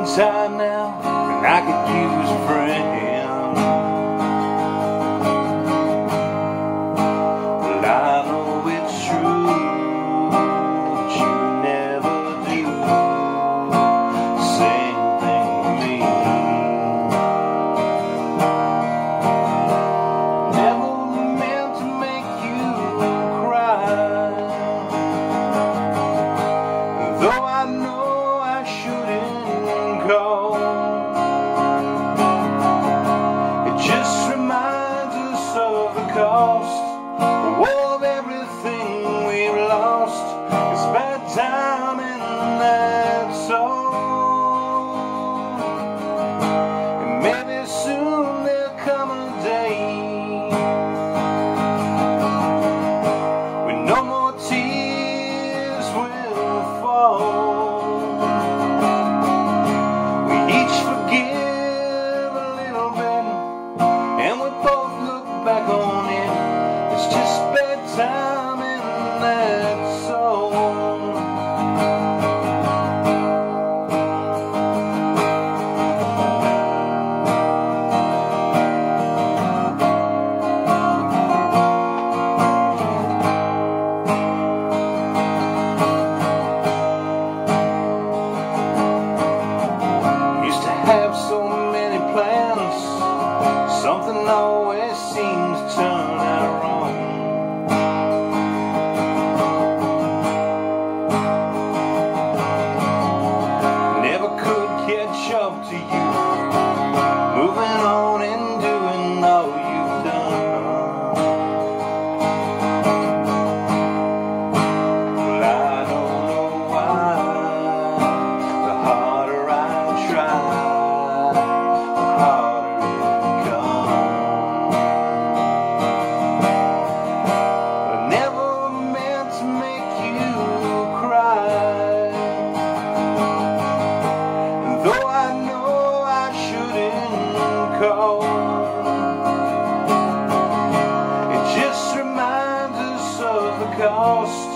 inside now, and have so many plans, something cost